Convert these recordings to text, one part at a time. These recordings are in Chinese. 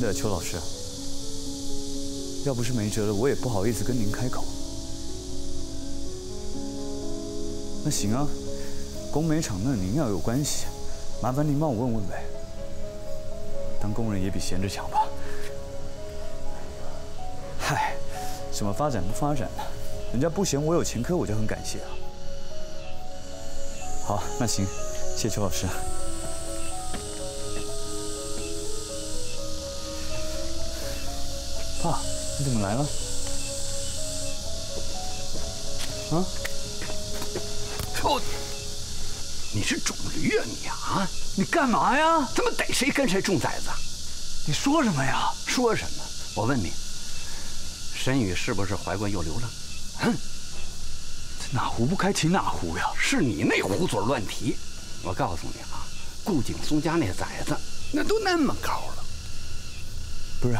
真的，邱老师，要不是没辙了，我也不好意思跟您开口。那行啊，工煤厂那您要有关系，麻烦您帮我问问呗。当工人也比闲着强吧。嗨，什么发展不发展的，人家不嫌我有前科，我就很感谢啊。好，那行，谢邱老师。你怎么来了？啊？臭！你是种驴啊你啊！你干嘛呀？怎么逮谁跟谁种崽子？你说什么呀？说什么？我问你，沈宇是不是怀过幼瘤了？哼！哪壶不开提哪壶呀！是你那壶嘴乱提。我告诉你啊，顾景松家那崽子，那都那么高了。不是，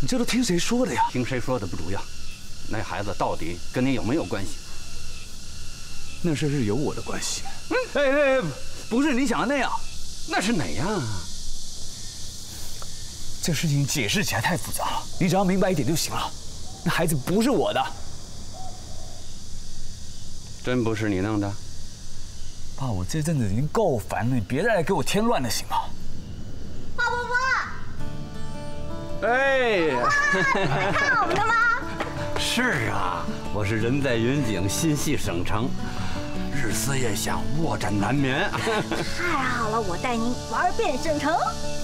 你这都听谁说的呀？听谁说的不主要，那孩子到底跟你有没有关系？那事是有我的关系。嗯，哎哎，不是你想的那样。那是哪样啊？这事情解释起来太复杂了，你只要明白一点就行了。那孩子不是我的。真不是你弄的？爸，我这阵子已经够烦了，你别再来给我添乱了，行吗？哎，看我们的吗？是啊，我是人在云景，心系省城，日思夜想，卧枕难眠。太好了，我带您玩遍省城。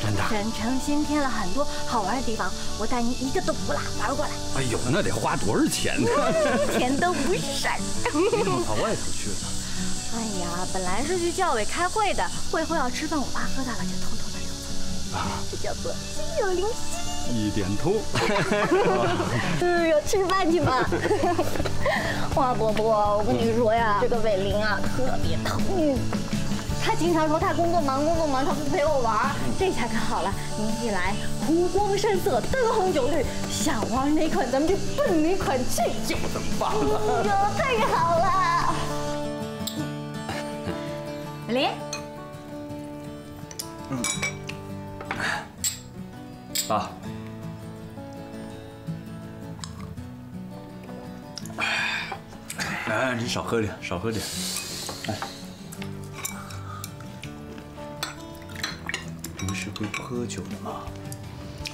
真的？省城新添了很多好玩的地方，我带您一个都不落玩过来。哎呦，那得花多少钱呢？钱都不是事儿。你怎么跑外头去了？哎呀，本来是去教委开会的，会后要吃饭，我爸喝大了，就偷偷的溜走了。啊，这叫做心有灵犀一点通。哎呀，吃饭去吧。花伯伯，我跟你说呀，这个伟林啊，特别疼你。他经常说他工作忙，工作忙，他不陪我玩。这下可好了，您一来，湖光山色，灯红酒绿，想玩哪款咱们就奔哪款去，就这么办了。哎呦，太好了！伟林，嗯，爸，哎，你少喝点，少喝点，来。你是会喝酒的吗？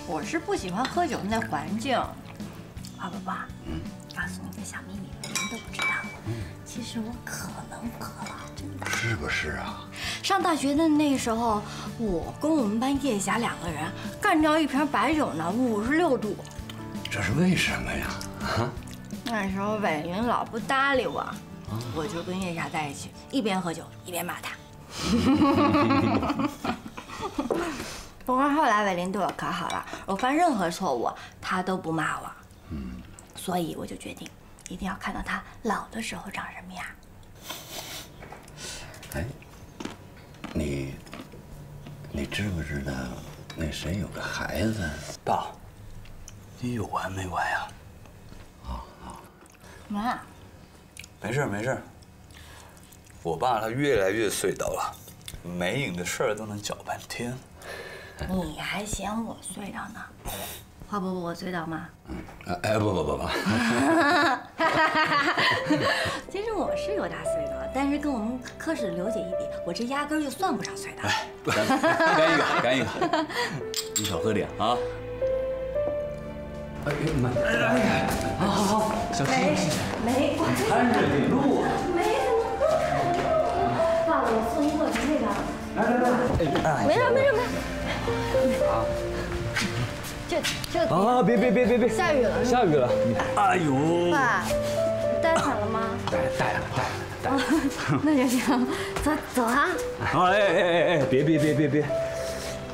我是不喜欢喝酒的那环境。花宝宝，嗯，告诉你个小秘密，您都不知道。其实我可能喝了，真的。是不是啊？上大学的那时候，我跟我们班叶霞两个人干掉一瓶白酒呢，五十六度。这是为什么呀？啊？那时候伟林老不搭理我，我就跟叶霞在一起，一边喝酒一边骂他。不过后来伟林对我可好了，我犯任何错误，他都不骂我。嗯，所以我就决定，一定要看到他老的时候长什么样。哎，你，你知不知道那谁有个孩子？爸，你有完没完呀？妈，没事没事。我爸他越来越隧道了，没影的事儿都能搅半天。你还嫌我隧道呢？花伯伯，我隧道吗？嗯，哎不不不不。其实我是有大隧道，但是跟我们科室的刘姐一比，我这压根就算不上隧道。来，干一个，干一个。你少喝点啊。哎，慢点。哎哎，好好好，小心。没没关系。看着点路。没什么路。爸，我送一个那个。来来来。没事没事没事。啊，这这啊！别别别别别！下雨了，下雨了！哎呦！爸，带伞了吗？带带了带了。那就行，走走啊！哎哎哎哎！别别别别别！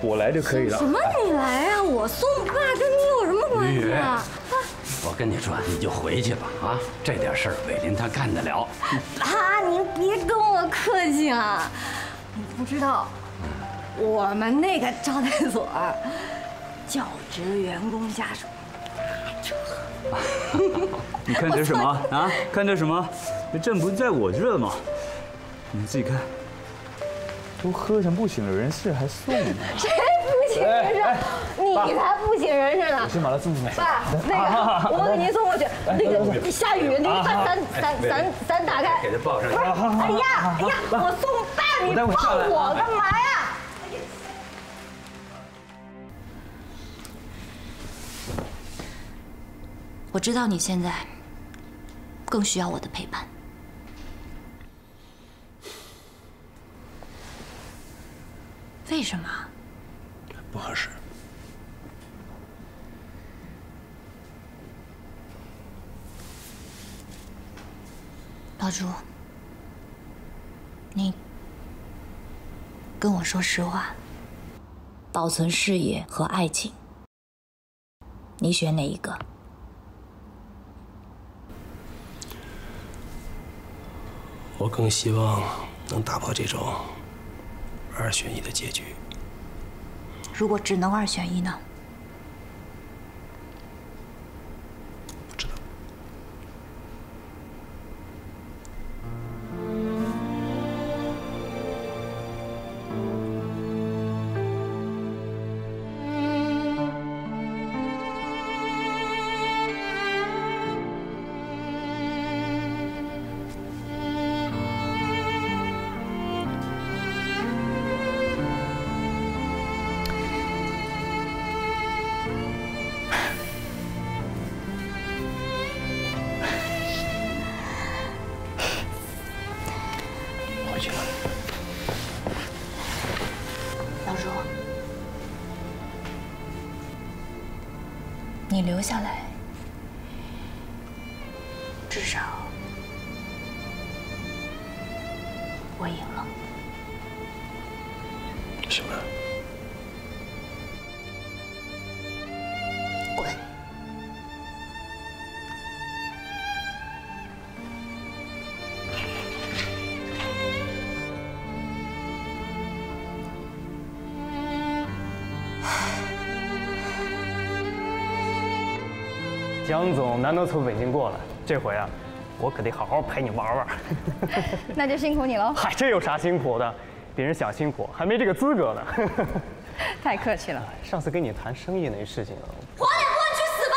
我来就可以了。什么你来啊？我送爸跟你你有什么关系啊？我跟你说，你就回去吧啊！这点事儿伟林他干得了。爸，您别跟我客气啊！你不知道。我们那个招待所，教职员工家属打车。你看这什么啊？看这什么？这证不在我这吗？你自己看，都喝成不省人事还送呢。人事，你才不省人事呢。先把它送来。爸，那个 我给您送过去。那个下雨，那个把伞伞伞伞打开。给他抱上去。哎呀哎呀，我送爸，你抱我干嘛呀？我知道你现在更需要我的陪伴。为什么？不合适。老朱，你跟我说实话，保存事业和爱情，你选哪一个？我更希望能打破这种二选一的结局。如果只能二选一呢？留下来，江总难得从北京过来，这回啊，我可得好好陪你玩玩。那就辛苦你喽，嗨，这有啥辛苦的？别人想辛苦，还没这个资格呢。太客气了。上次跟你谈生意那事情啊，黄脸婆，你去死吧！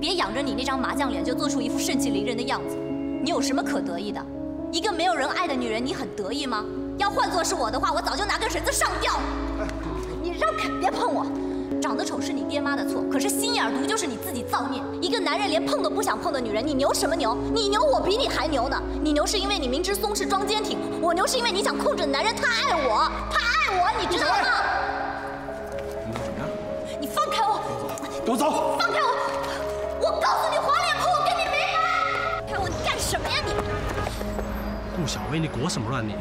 别仰着你那张麻将脸就做出一副盛气凌人的样子，你有什么可得意的？一个没有人爱的女人，你很得意吗？要换做是我的话，我早就拿根绳子上吊。你让开，别碰我！长得丑是你爹妈的错，可是心眼儿毒就是你自己造孽。一个男人连碰都不想碰的女人，你牛什么牛？你牛，我比你还牛呢。你牛是因为你明知松是装坚挺，我牛是因为你想控制男人，他爱我，他爱我，你知道吗？你放开我！给我走！放开我！我告诉你，黄脸婆，我跟你没完！开我，你干什么呀你？顾小薇，你裹什么乱你？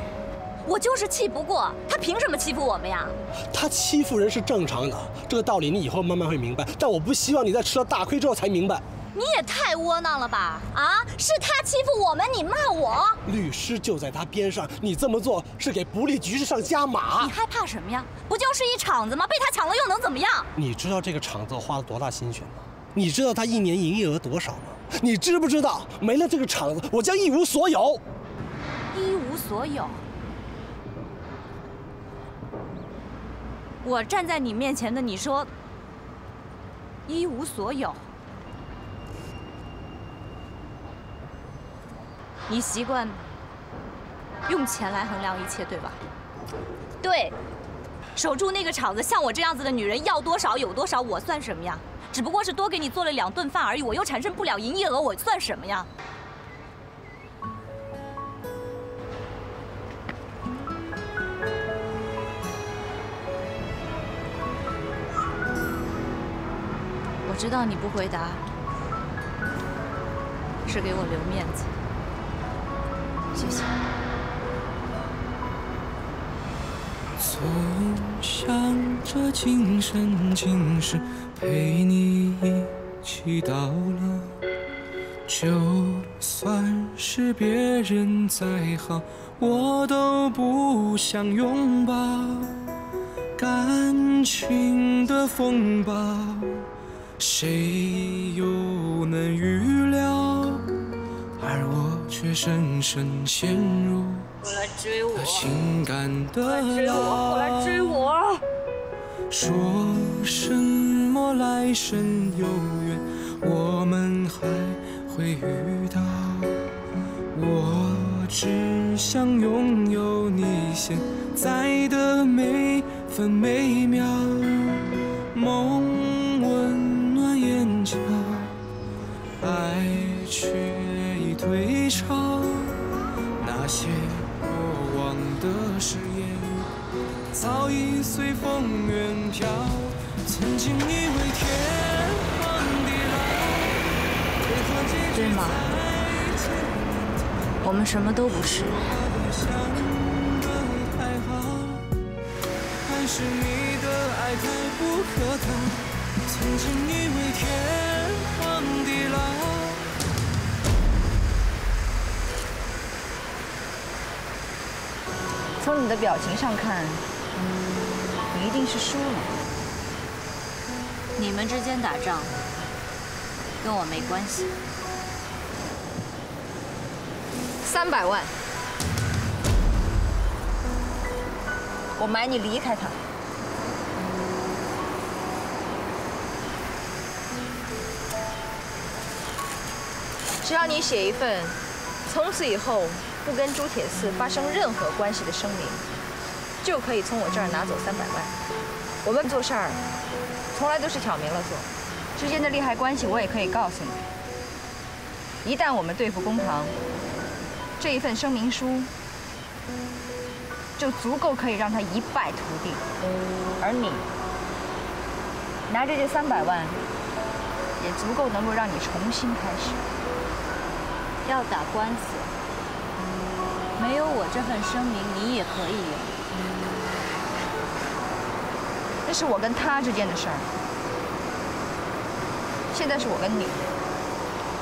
我就是气不过，他凭什么欺负我们呀？他欺负人是正常的，这个道理你以后慢慢会明白。但我不希望你在吃了大亏之后才明白。你也太窝囊了吧！啊，是他欺负我们，你骂我？律师就在他边上，你这么做是给不利局势上加码你。害怕什么呀？不就是一场子吗？被他抢了又能怎么样？你知道这个厂子花了多大心血吗？你知道他一年营业额多少吗？你知不知道没了这个厂子，我将一无所有？一无所有。我站在你面前的你说一无所有，你习惯用钱来衡量一切，对吧？对，守住那个厂子，像我这样子的女人要多少有多少，我算什么呀？只不过是多给你做了两顿饭而已，我又产生不了营业额，我算什么呀？知道你不回答，是给我留面子。谢谢。总想着今生今世陪你一起到老，就算是别人再好，我都不想拥抱。感情的风暴，谁又能预料？而我却深深陷入过来追我，情感的追我，过来追我。说什么来生有缘，我们还会遇到。我只想拥有你现在的每分每秒，梦爱却已退潮。那些过往的誓言，早已随风远飘。曾经以为天荒地老，为何？我们什么都不是，想得太好，还是你的爱太不可靠。曾经以为天从你的表情上看，你一定是输了。你们之间打仗跟我没关系。三百万，我买你离开他。只要你写一份从此以后不跟朱铁四发生任何关系的声明，就可以从我这儿拿走三百万。我们做事儿从来都是挑明了做，之间的利害关系我也可以告诉你。一旦我们对付公堂，这一份声明书就足够可以让他一败涂地，而你拿着这三百万，也足够能够让你重新开始。要打官司，没有我这份声明，你也可以有。那是我跟他之间的事儿，现在是我跟你，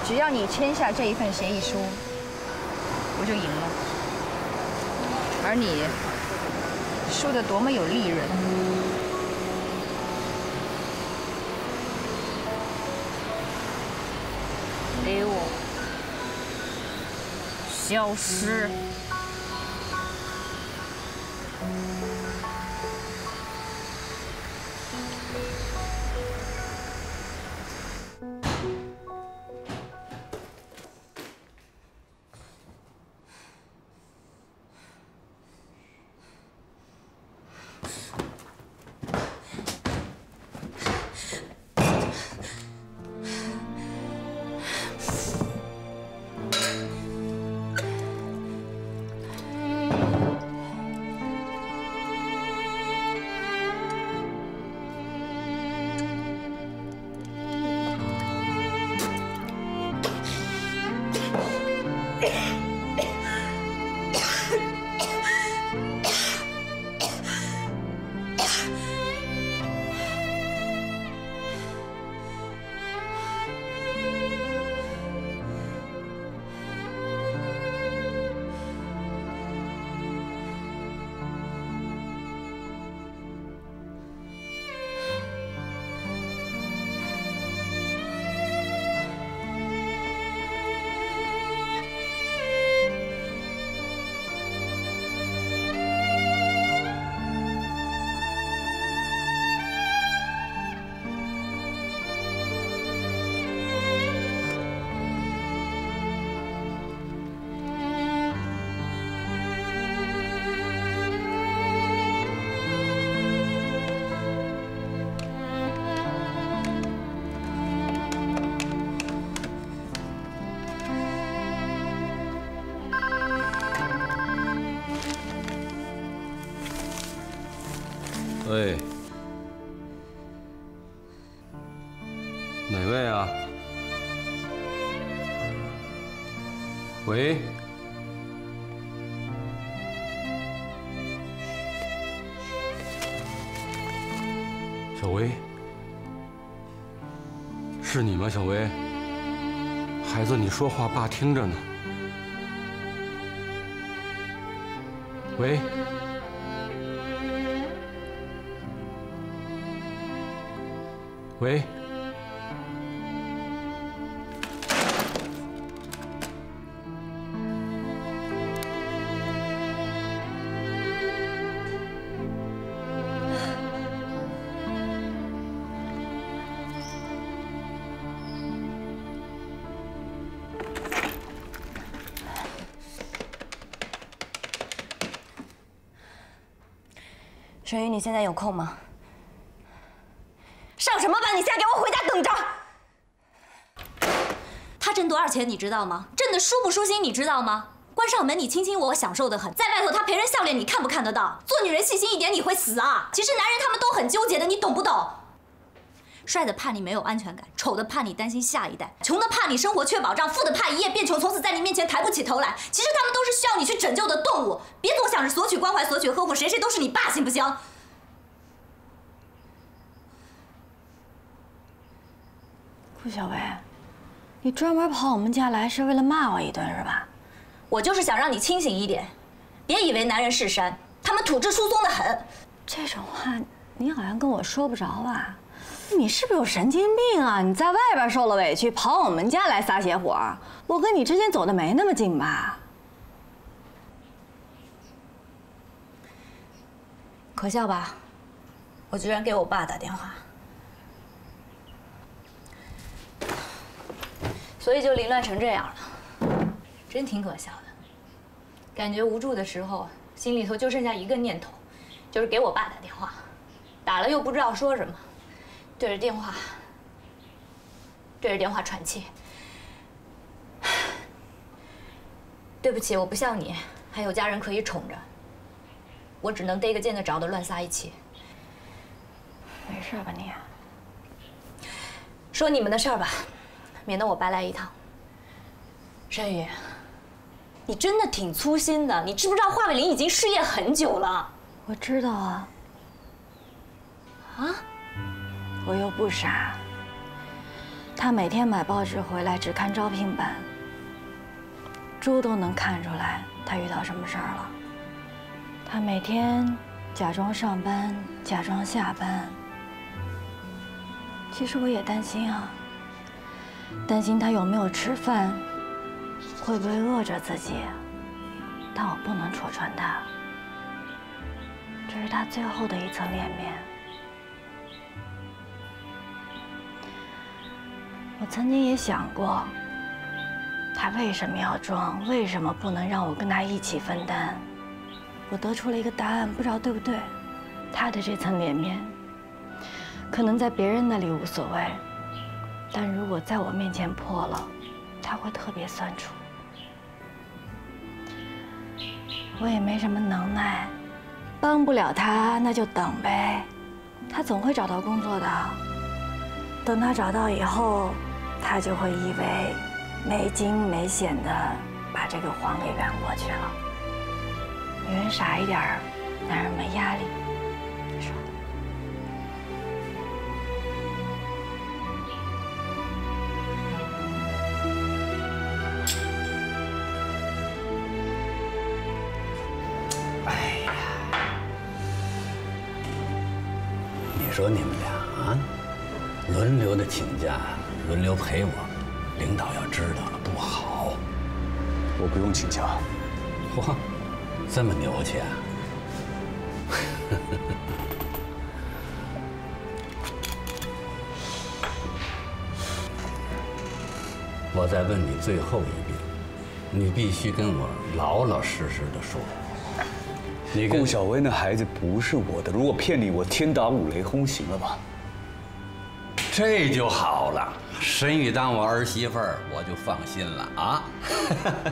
只要你签下这一份协议书，我就赢了。而你输的多么有利润，给我消失！是你吗？小薇，孩子，你说话爸听着呢。喂。喂，陈宇，你现在有空吗？上什么班？你现在给我回家等着。他挣多少钱你知道吗？挣的舒不舒心你知道吗？关上门你亲亲我，我享受的很。在外头他陪人笑脸，你看不看得到？做女人细心一点，你会死啊！其实男人他们都很纠结的，你懂不懂？帅的怕你没有安全感，丑的怕你担心下一代，穷的怕你生活缺保障，富的怕一夜变穷，从此在你面前抬不起头来。其实他们都是需要你去拯救的动物，别总想着索取关怀、索取呵护，谁谁都是你爸，行不行？顾小薇，你专门跑我们家来是为了骂我一顿是吧？我就是想让你清醒一点，别以为男人是山，他们土质疏松的很。这种话你好像跟我说不着吧？你是不是有神经病啊？你在外边受了委屈，跑我们家来撒邪火，我跟你之间走的没那么近吧？可笑吧？我居然给我爸打电话，所以就凌乱成这样了，真挺可笑的。感觉无助的时候，心里头就剩下一个念头，就是给我爸打电话，打了又不知道说什么，对着电话，对着电话喘气。对不起，我不像你，还有家人可以宠着。我只能逮个见得着的乱撒一气。没事吧你？说你们的事儿吧，免得我白来一趟。沈宇，你真的挺粗心的。你知不知道华伟林已经失业很久了？我知道啊。啊？我又不傻。他每天买报纸回来只看招聘版，猪都能看出来他遇到什么事儿了。他每天假装上班，假装下班。其实我也担心啊，担心他有没有吃饭，会不会饿着自己。但我不能戳穿他，这是他最后的一层脸面。我曾经也想过，他为什么要装？为什么不能让我跟他一起分担？我得出了一个答案，不知道对不对。他的这层脸面，可能在别人那里无所谓，但如果在我面前破了，他会特别酸楚。我也没什么能耐，帮不了他，那就等呗。他总会找到工作的。等他找到以后，他就会以为没惊没险的把这个谎给圆过去了。女人傻一点，男人没压力。你说？哎呀，你说你们，轮流的请假，轮流陪我，领导要知道了不好。我不用请假。嚯，这么牛气啊！我再问你最后一遍，你必须跟我老老实实的说。你顾小薇那孩子不是我的，如果骗你，我天打五雷轰，行了吧？这就好了，沈宇当我儿媳妇儿，我就放心了啊。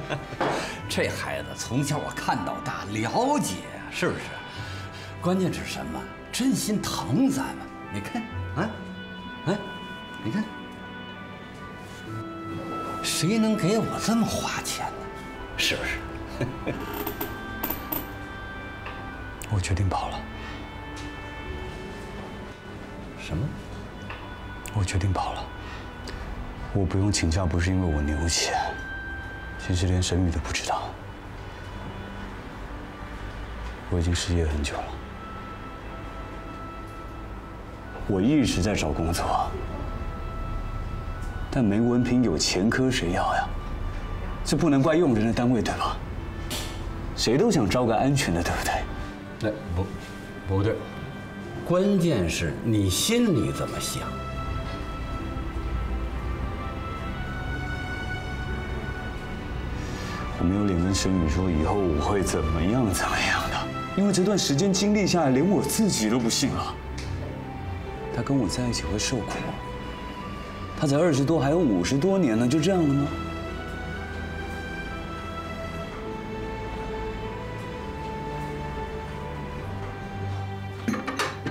这孩子从小我看到大，了解是不是？关键是什么？真心疼咱们。你看，啊，哎，你看，谁能给我这么花钱呢？是不是？我决定跑了。什么？我决定跑了。我不用请假，不是因为我牛气，其实连沈宇都不知道。我已经失业很久了，我一直在找工作，但没文凭有前科谁要呀？这不能怪用人的单位对吧？谁都想招个安全的，对不对？哎，不，不对，关键是你心里怎么想。我没有脸跟沈宇说以后我会怎么样怎么样的。因为这段时间经历下来，连我自己都不信了。他跟我在一起会受苦，他才二十多，还有五十多年呢，就这样了吗？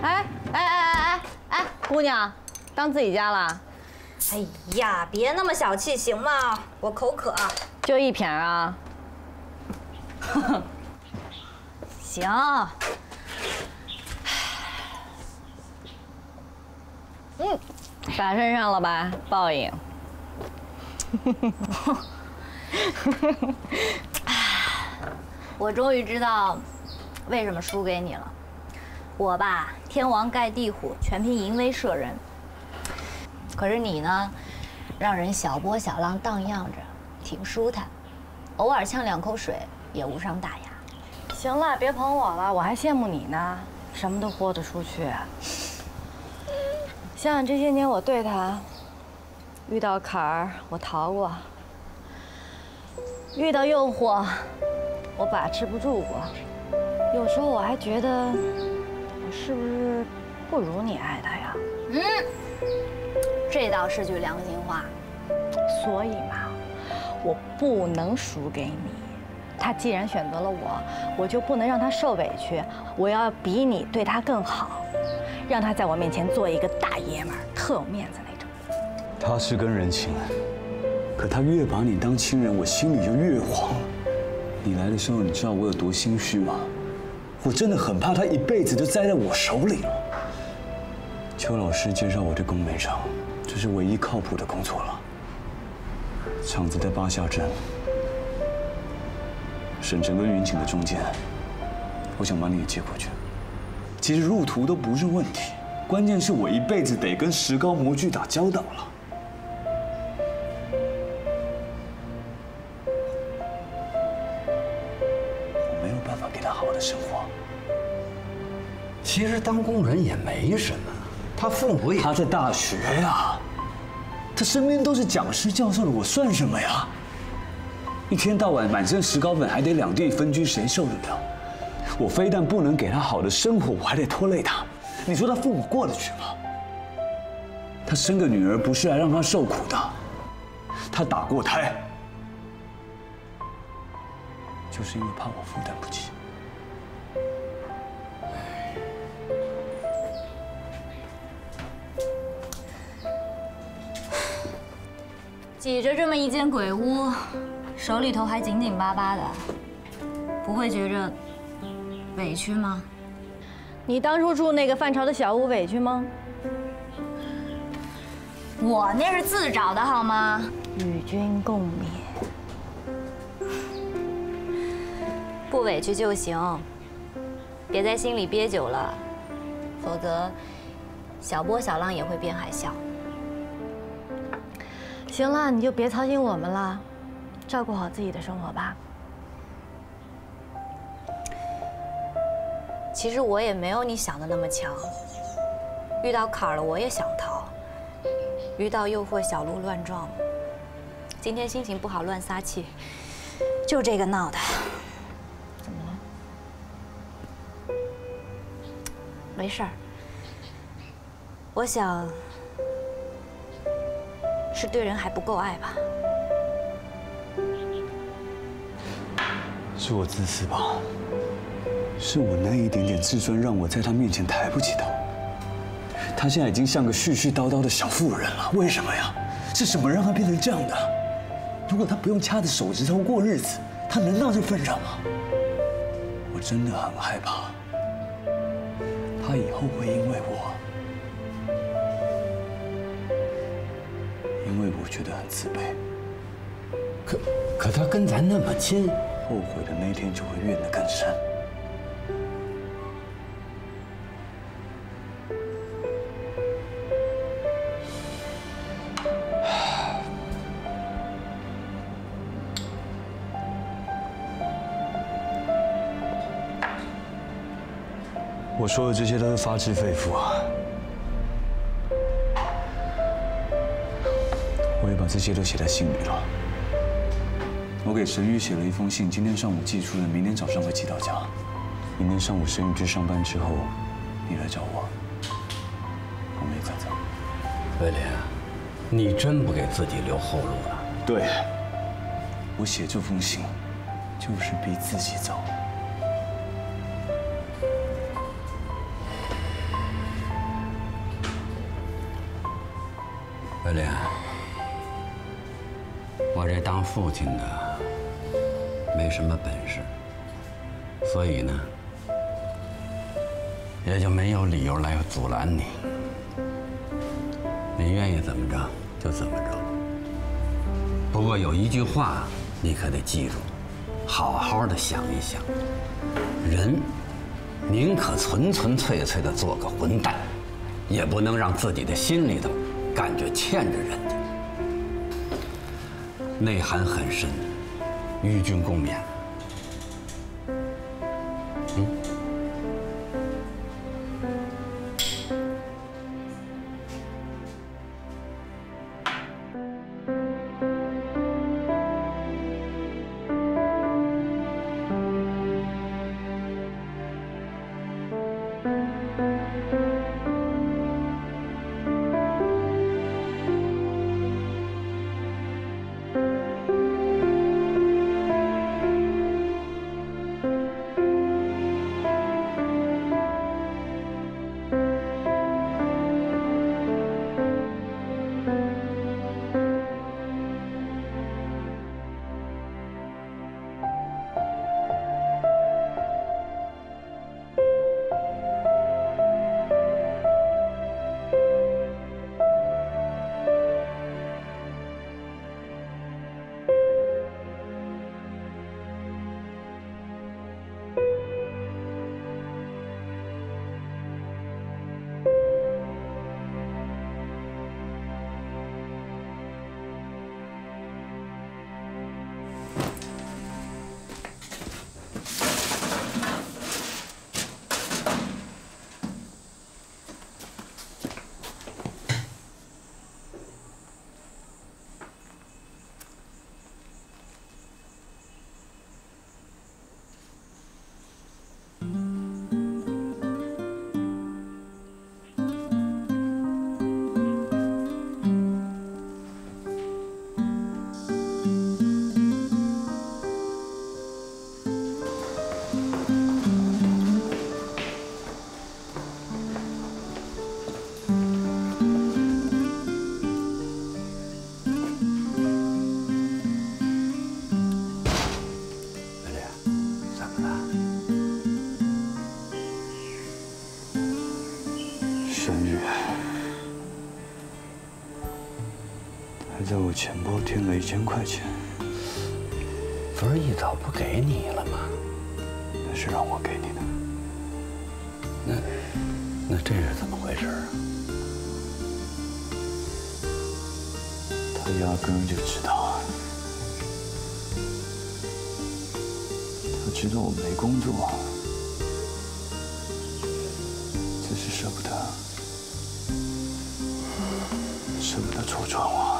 哎哎哎哎哎哎，姑娘，当自己家了？哎呀，别那么小气行吗？我口渴。就一瓶啊？行。嗯，打身上了吧？报应。我终于知道为什么输给你了。我吧，天王盖地虎，全凭淫威慑人。可是你呢，让人小波小浪荡漾着，挺舒坦，偶尔呛两口水也无伤大雅。行了，别捧我了，我还羡慕你呢，什么都豁得出去。想想这些年我对他，遇到坎儿我逃过，遇到诱惑我把持不住过，有时候我还觉得我是不是不如你爱他呀？嗯，这倒是句良心话。所以嘛，我不能输给你。他既然选择了我，我就不能让他受委屈，我要比你对他更好。让他在我面前做一个大爷们，特有面子那种。他是跟人情，可他越把你当亲人，我心里就越慌。你来的时候，你知道我有多心虚吗？我真的很怕他一辈子就栽在我手里了。邱老师介绍我这工美厂，这是唯一靠谱的工作了。厂子在八下镇，省城跟云锦的中间。我想把你也接过去。其实入图都不是问题，关键是我一辈子得跟石膏模具打交道了。我没有办法给他好的生活。其实当工人也没什么，他父母也他在大学呀，他身边都是讲师教授的，我算什么呀？一天到晚满身石膏粉，还得两地分居，谁受得了？我非但不能给他好的生活，我还得拖累他。你说他父母过得去吗？他生个女儿不是来让他受苦的，他打过胎，就是因为怕我负担不起。挤着这么一间鬼屋，手里头还紧紧巴巴的，不会觉着委屈吗？你当初住那个范朝的小屋委屈吗？我那是自找的好吗？与君共勉。不委屈就行，别在心里憋久了，否则小波小浪也会变海啸。行了，你就别操心我们了，照顾好自己的生活吧。其实我也没有你想的那么强，遇到坎儿了我也想逃，遇到诱惑小鹿乱撞。今天心情不好乱撒气，就这个闹的。怎么了？没事儿，我想是对人还不够爱吧。是我自私吧？是我那一点点自尊，让我在他面前抬不起头。他现在已经像个絮絮叨叨的小妇人了，为什么呀？是什么让他变成这样的？如果他不用掐着手指头过日子，他能到这份上吗？我真的很害怕，他以后会因为我，觉得很自卑。可可他跟咱那么亲，后悔的那天就会怨得更深。我说的这些都是发自肺腑啊！这些都写在信里了。我给沈宇写了一封信，今天上午寄出的，明天早上会寄到家。明天上午沈宇去上班之后，你来找我。我没走。威廉，你真不给自己留后路了。对，我写这封信，就是逼自己走。父亲的没什么本事，所以呢，也就没有理由来阻拦你。你愿意怎么着就怎么着。不过有一句话你可得记住，好好的想一想，人宁可纯纯粹粹的做个混蛋，也不能让自己的心里头感觉欠着人家。内涵很深，与君共勉。在我钱包添了一千块钱，不是一早不给你了吗？那是让我给你的。那那这是怎么回事啊？他压根儿就知道，他知道我没工作，只是舍不得，舍不得戳穿我。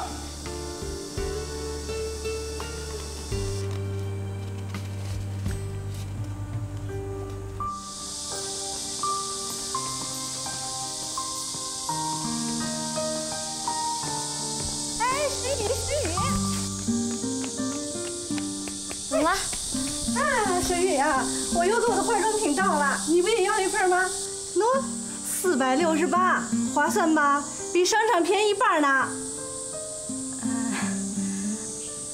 百六十八，划算吧？比商场便宜一半呢。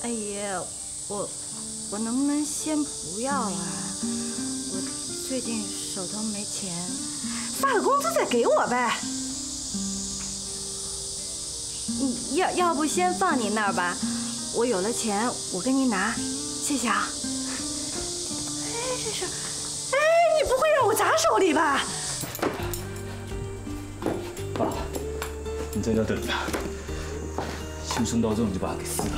阿姨，我我能不能先不要啊？我最近手头没钱。发了工资再给我呗。要要不先放你那儿吧，我有了钱我跟您拿，谢谢啊。哎，这是，哎，你不会让我砸手里吧？在家等着，信送到这你就把它给撕了，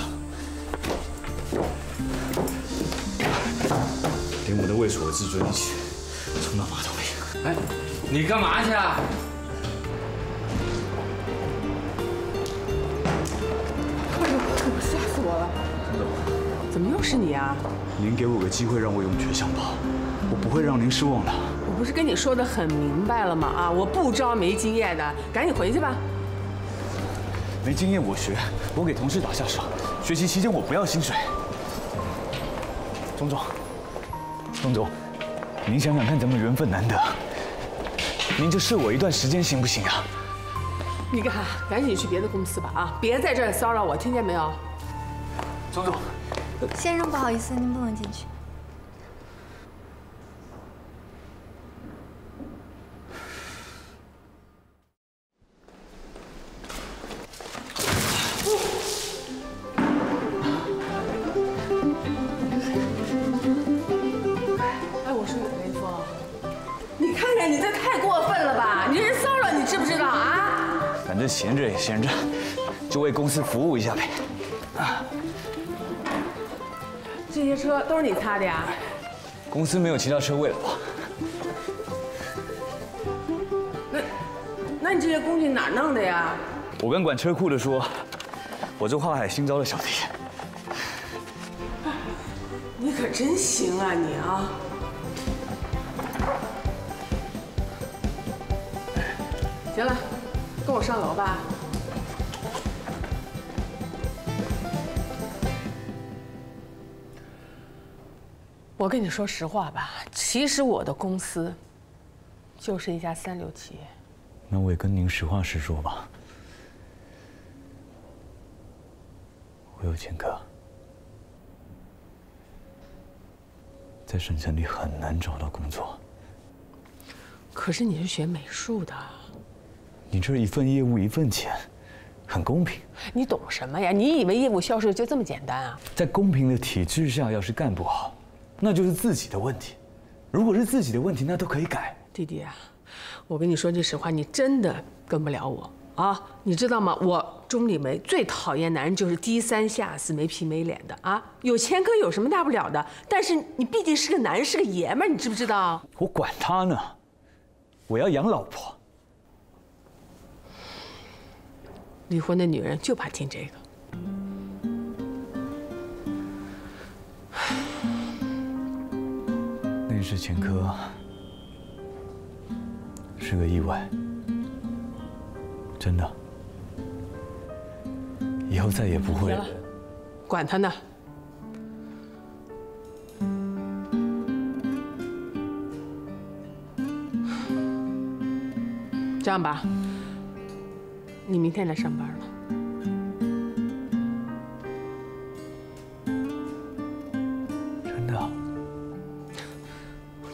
连我的卫所的自尊一起冲到马桶里。哎，你干嘛去啊？哎呦，吓死我了！怎么又是你啊？您给我个机会让我永绝相报，我不会让您失望的。我不是跟你说的很明白了吗？啊，我不招没经验的，赶紧回去吧。没经验我学，我给同事打下手。学习期间我不要薪水。钟总，钟总，您想想看，咱们缘分难得，您就试我一段时间行不行啊？你干啥？赶紧去别的公司吧！啊，别在这儿骚扰我，听见没有？钟总，先生不好意思，您不能进去。这些车都是你擦的呀？公司没有其他车位了吧？那，那你这些工具哪弄的呀？我跟管车库的说，我这花海新招的小弟。你可真行啊你啊！行了，跟我上楼吧。我跟你说实话吧，其实我的公司就是一家三流企业。那我也跟您实话实说吧，我有前科，在省城里很难找到工作。可是你是学美术的，你这一份业务一份钱，很公平。你懂什么呀？你以为业务销售就这么简单啊？在公平的体制下，要是干不好，那就是自己的问题。如果是自己的问题，那都可以改。弟弟啊，我跟你说句实话，你真的跟不了我啊！你知道吗？我钟丽梅最讨厌男人就是低三下四、没皮没脸的啊！有前科有什么大不了的？但是你毕竟是个男人，是个爷们儿，你知不知道？我管他呢，我要养老婆。离婚的女人就怕听这个。那是前科，是个意外，真的，以后再也不会。了，管他呢。这样吧，你明天来上班了。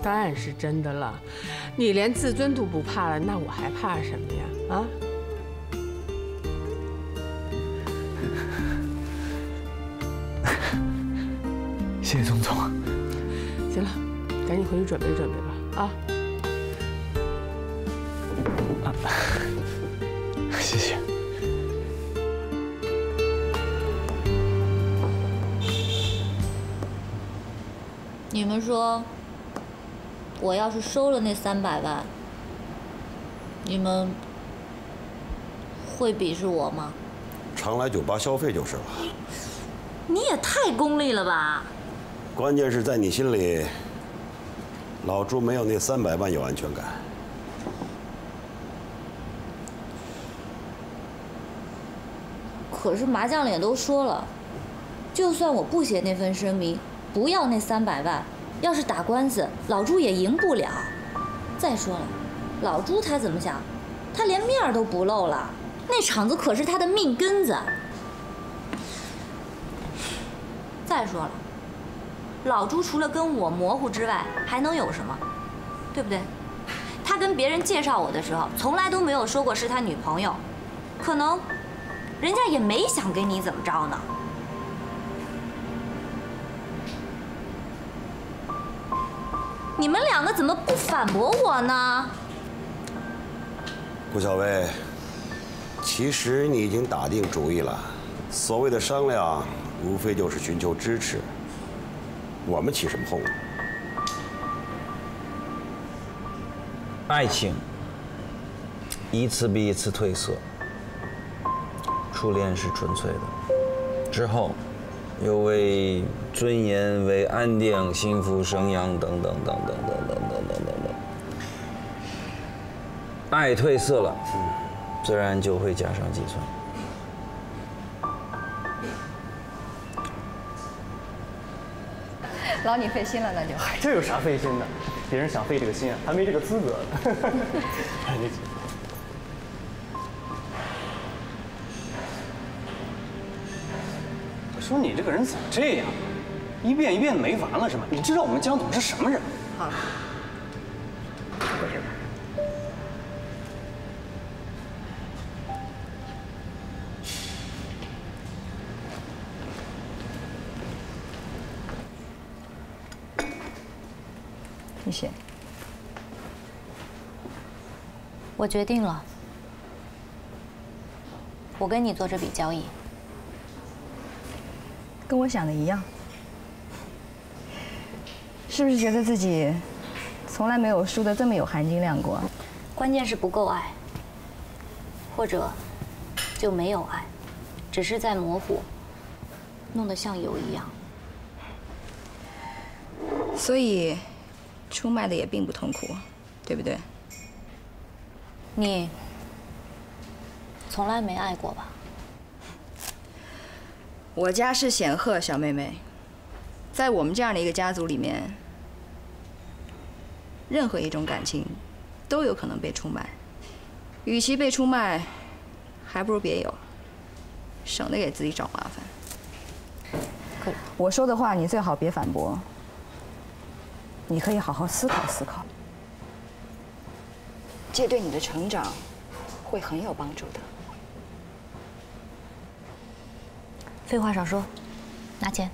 当然是真的了，你连自尊都不怕了，那我还怕什么呀？啊？谢谢钟总。行了，赶紧回去准备准备吧，啊！谢谢。你们说，我要是收了那三百万，你们会鄙视我吗？常来酒吧消费就是了。你也太功利了吧！关键是在你心里，老朱没有那三百万有安全感。可是麻将脸都说了，就算我不写那份声明，不要那三百万，要是打官司，老朱也赢不了。再说了，老朱他怎么想？他连面都不露了，那厂子可是他的命根子。再说了，老朱除了跟我模糊之外，还能有什么？对不对？他跟别人介绍我的时候，从来都没有说过是他女朋友，可能人家也没想给你怎么着呢。你们两个怎么不反驳我呢？顾小薇，其实你已经打定主意了。所谓的商量，无非就是寻求支持。我们起什么哄啊？爱情一次比一次褪色，初恋是纯粹的，之后又为尊严、为安定、幸福生养等等等等等等等等等等。爱褪色了，自然就会加上计算。劳你费心了，那就。哎，这有啥费心的？别人想费这个心啊，还没这个资格 说你这个人怎么这样？一遍一遍的没完了是吗？你知道我们江总是什么人吗？好，回去吧。谢谢。我决定了，我跟你做这笔交易。跟我想的一样，是不是觉得自己从来没有输得这么有含金量过？关键是不够爱，或者就没有爱，只是在模糊，弄得像油一样。所以，出卖的也并不痛苦，对不对？你从来没爱过吧？我家世显赫，小妹妹，在我们这样的一个家族里面，任何一种感情都有可能被出卖。与其被出卖，还不如别有，省得给自己找麻烦。我说的话你最好别反驳，你可以好好思考思考，这对你的成长会很有帮助的。废话少说，拿钱。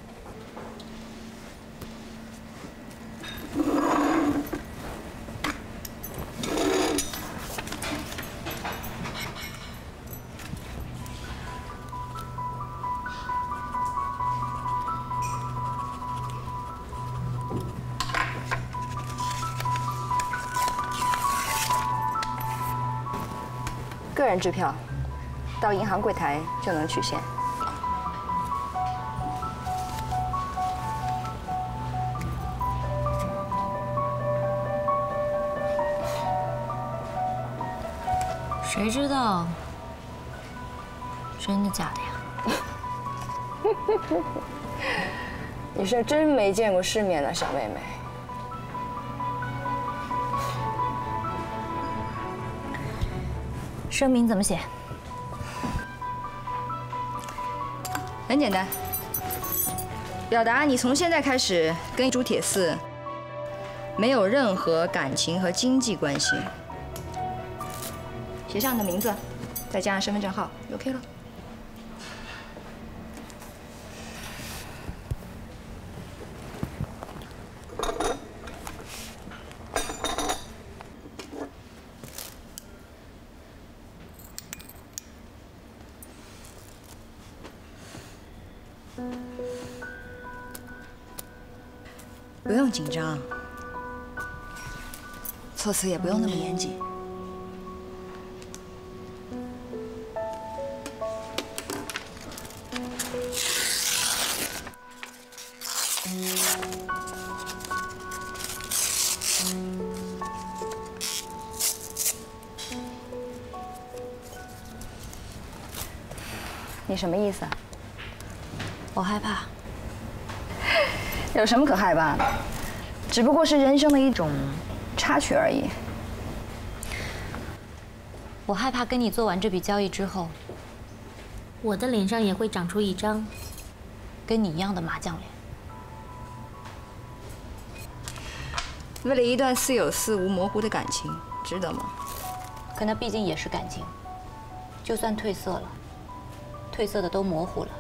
个人支票，到银行柜台就能取现。谁知道真的假的呀？你是真没见过世面呢，小妹妹。声明怎么写？很简单，表达你从现在开始跟朱铁四没有任何感情和经济关系，写上你的名字，再加上身份证号就，OK 了。不用紧张，措辞也不用那么严谨。什么意思啊？我害怕。有什么可害怕的？只不过是人生的一种插曲而已。我害怕跟你做完这笔交易之后，我的脸上也会长出一张跟你一样的麻将脸。为了一段似有似无、模糊的感情，值得吗？可那毕竟也是感情，就算褪色了，褪色的都模糊了，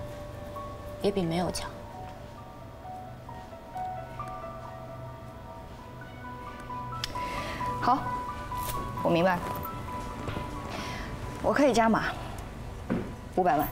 也比没有强。好，我明白了。我可以加码五百万。